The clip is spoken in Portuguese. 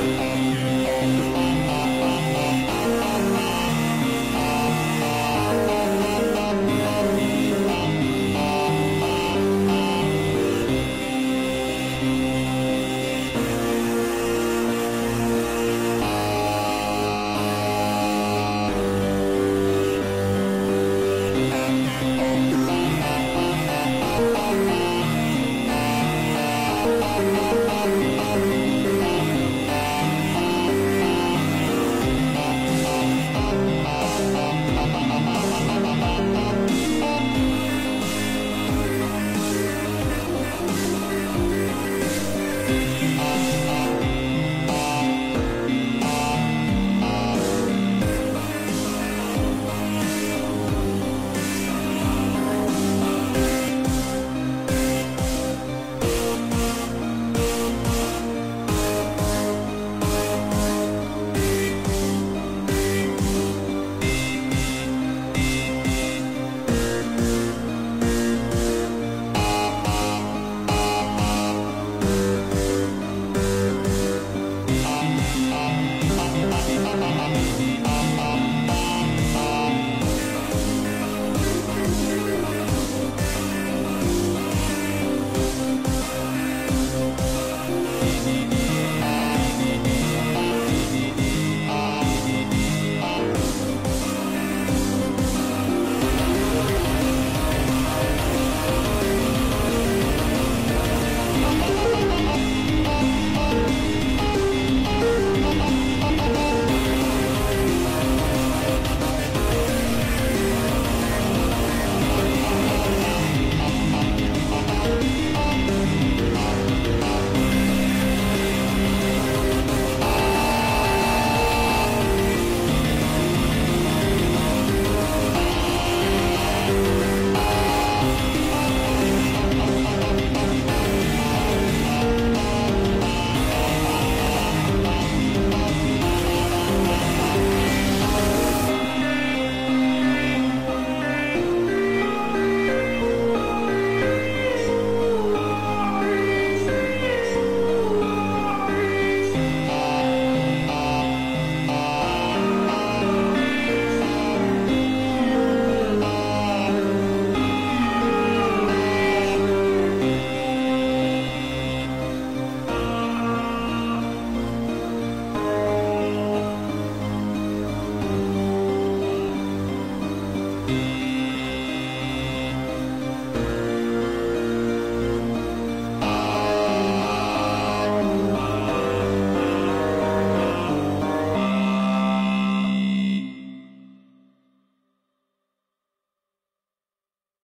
Música